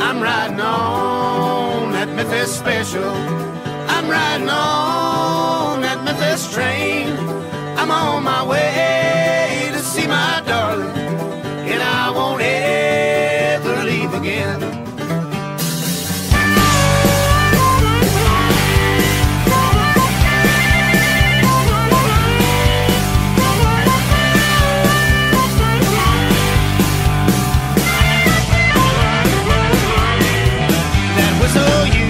I'm riding on that Memphis special. I'm riding on that Memphis train. I'm on my way to see my darling, and I won't ever leave again. so you